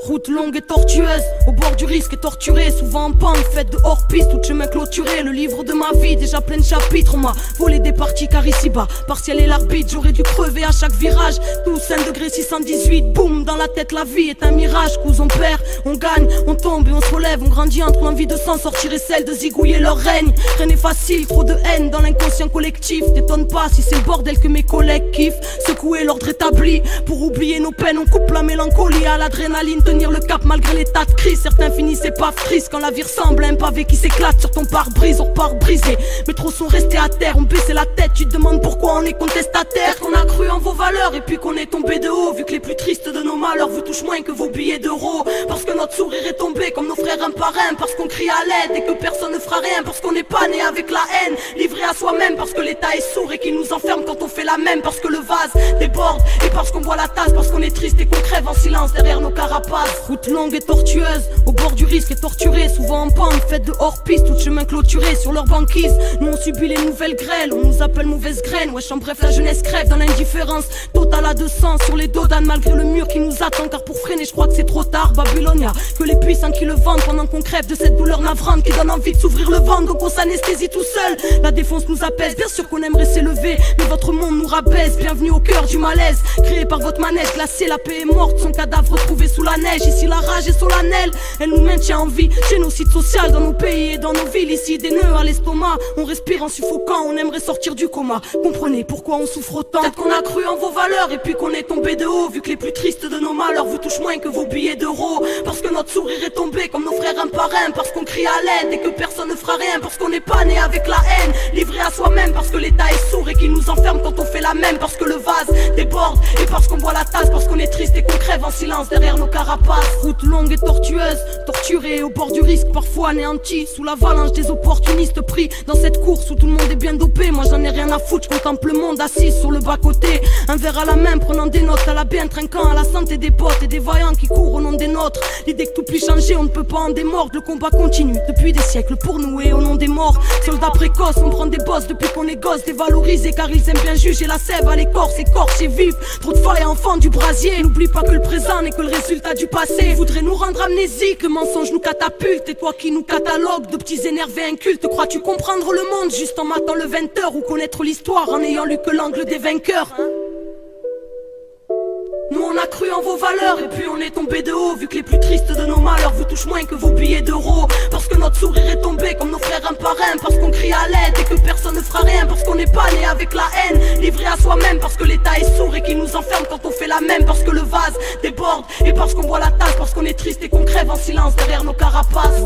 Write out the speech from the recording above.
Route longue et tortueuse, au bord du risque et torturé, souvent en pente, faite de hors-piste, tout chemin clôturé. Le livre de ma vie, déjà plein de chapitres, on m'a volé des parties car ici-bas, partiel et l'arbitre, j'aurais dû crever à chaque virage. Tous 5 degré 618, boum, dans la tête, la vie est un mirage. Cous, on perd, on gagne, on tombe et on se relève, on grandit entre l'envie de s'en sortir et celle de zigouiller leur règne. Rien n'est facile, trop de haine dans l'inconscient collectif. T'étonne pas si c'est le bordel que mes collègues kiffent. Secouer l'ordre établi, pour oublier nos peines, on coupe la mélancolie à l'adrénaline tenir le cap malgré l'état de crise. Certains finissaient pas frises quand la vie ressemble à un pavé qui s'éclate sur ton pare-brise, on repart brisé. Mais trop sont restés à terre, on baissait la tête. Tu te demandes pourquoi on est contestataire. Qu'on a cru en vos valeurs et puis qu'on est tombé de haut. Vu que les plus tristes de nos malheurs vous touchent moins que vos billets d'euros. Parce que notre sourire est tombé comme nos frères un par un. Parce qu'on crie à l'aide et que personne ne fera rien. Parce qu'on n'est pas né avec la haine, à soi-même. Parce que l'état est sourd et qu'il nous enferme quand on fait la même. Parce que le vase déborde et parce qu'on boit la tasse. Parce qu'on est triste et qu'on crève en silence derrière nos carapaces. Route longue et tortueuse, au bord du risque et torturée, souvent en pente, faite de hors-piste, tout chemin clôturé sur leur banquise. Nous on subit les nouvelles grêles, on nous appelle mauvaise graine. Wesh, en bref, la jeunesse crève dans l'indifférence totale à 200 sur les dos d'Anne, malgré le mur qui nous attend. Car pour freiner, je crois que c'est trop tard. Babylonia, que les puissants qui le vendent pendant qu'on crève de cette douleur navrante qui donne envie de s'ouvrir le ventre, donc on s'anesthésie tout seul. La défense nous apaise, bien sûr qu'on aimerait s'élever, mais votre monde nous rabaisse. Bienvenue au cœur du malaise, créé par votre manège glacé, la paix est morte, son cadavre retrouvé sous la neige. Ici la rage est solennelle, elle nous maintient en vie. Génocide social dans nos pays et dans nos villes. Ici des nœuds à l'estomac, on respire en suffocant, on aimerait sortir du coma. Comprenez pourquoi on souffre autant. Peut-être qu'on a cru en vos valeurs et puis qu'on est tombé de haut. Vu que les plus tristes de nos malheurs vous touchent moins que vos billets d'euros. Parce que notre sourire est tombé comme nos frères un par un. Parce qu'on crie à l'aide et que personne ne fera rien. Parce qu'on n'est pas né avec la haine, livré à soi-même. Parce que l'état est sourd et qu'il nous enferme quand on fait la même. Parce que le vase déborde et parce qu'on boit la tasse. Parce qu'on est triste et qu'on crève en silence derrière nos carapaces. Route longue et tortueuse, torturée au bord du risque, parfois anéantie. Sous l'avalanche des opportunistes pris dans cette course où tout le monde est bien dopé. Moi j'en ai rien à foutre, je contemple le monde assis sur le bas-côté. Un verre à la main, prenant des notes à la bien, trinquant à la santé des potes et des voyants qui courent au nom des nôtres. L'idée que tout puisse changer, on ne peut pas en démordre. Le combat continue depuis des siècles pour nous et au nom des morts. Soldats précoces, on prend des bosses depuis qu'on est gosse, dévalorisés car ils aiment bien juger la sève à l'écorce, écorche et vive. Trop de failles enfants du brasier. N'oublie pas que le présent n'est que le résultat du passé. Voudrait nous rendre amnésiques, le mensonge nous catapulte. Et toi qui nous catalogue de petits énervés incultes, crois-tu comprendre le monde? Juste en matant le 20h ou connaître l'histoire en ayant lu que l'angle des vainqueurs? A cru en vos valeurs et puis on est tombé de haut Vu que les plus tristes de nos malheurs vous touchent moins que vos billets d'euros. Parce que notre sourire est tombé comme nos frères un par un Parce qu'on crie à l'aide et que personne ne fera rien Parce qu'on n'est pas né avec la haine, livré à soi-même Parce que l'état est sourd et qu'il nous enferme quand on fait la même Parce que le vase déborde et parce qu'on boit la tasse Parce qu'on est triste et qu'on crève en silence derrière nos carapaces